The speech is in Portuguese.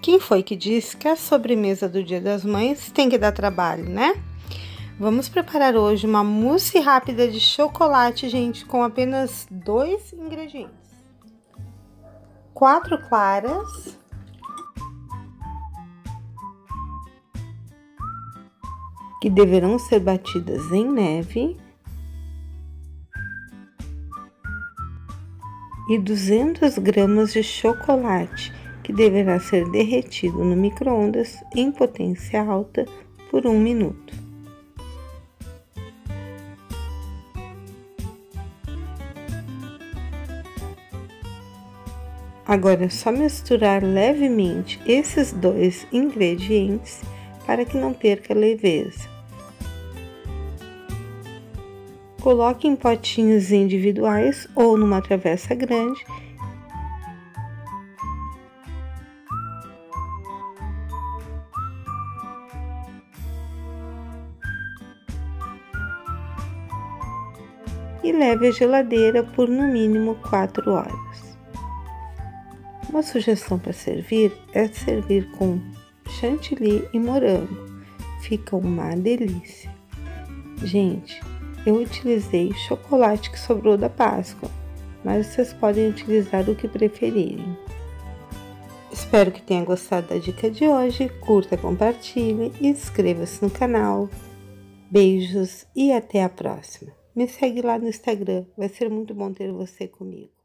Quem foi que disse que a sobremesa do Dia das Mães tem que dar trabalho, né? Vamos preparar hoje uma mousse rápida de chocolate, gente, com apenas dois ingredientes: quatro claras, que deverão ser batidas em neve, e 200 gramas de chocolate que deverá ser derretido no micro-ondas em potência alta por um minuto. Agora é só misturar levemente esses dois ingredientes para que não perca leveza. Coloque em potinhos individuais ou numa travessa grande e leve à geladeira por no mínimo 4 horas. Uma sugestão para servir é servir com chantilly e morango. Fica uma delícia. Gente, eu utilizei chocolate que sobrou da Páscoa, mas vocês podem utilizar o que preferirem. Espero que tenha gostado da dica de hoje. Curta, compartilhe e inscreva-se no canal. Beijos e até a próxima. Me segue lá no Instagram, vai ser muito bom ter você comigo.